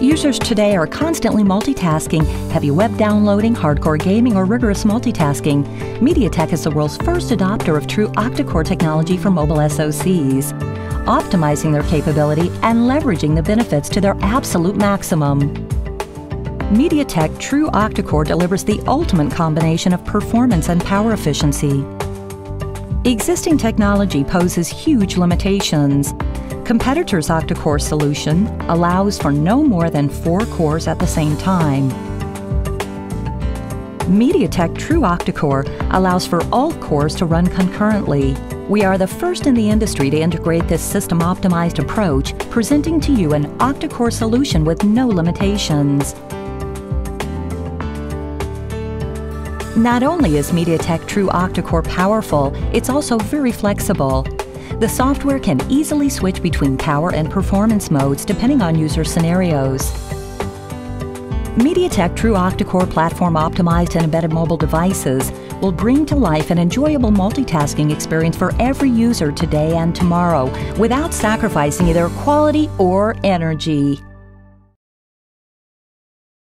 Users today are constantly multitasking, heavy web downloading, hardcore gaming, or rigorous multitasking. MediaTek is the world's first adopter of true octa-core technology for mobile SoCs, optimizing their capability and leveraging the benefits to their absolute maximum. MediaTek True Octa-core delivers the ultimate combination of performance and power efficiency. Existing technology poses huge limitations. Competitors' octa-core solution allows for no more than four cores at the same time. MediaTek True Octa-core allows for all cores to run concurrently. We are the first in the industry to integrate this system-optimized approach, presenting to you an octa-core solution with no limitations. Not only is MediaTek True Octa-core powerful, it's also very flexible. The software can easily switch between power and performance modes depending on user scenarios. MediaTek True Octa-core platform optimized and embedded mobile devices will bring to life an enjoyable multitasking experience for every user today and tomorrow without sacrificing either quality or energy.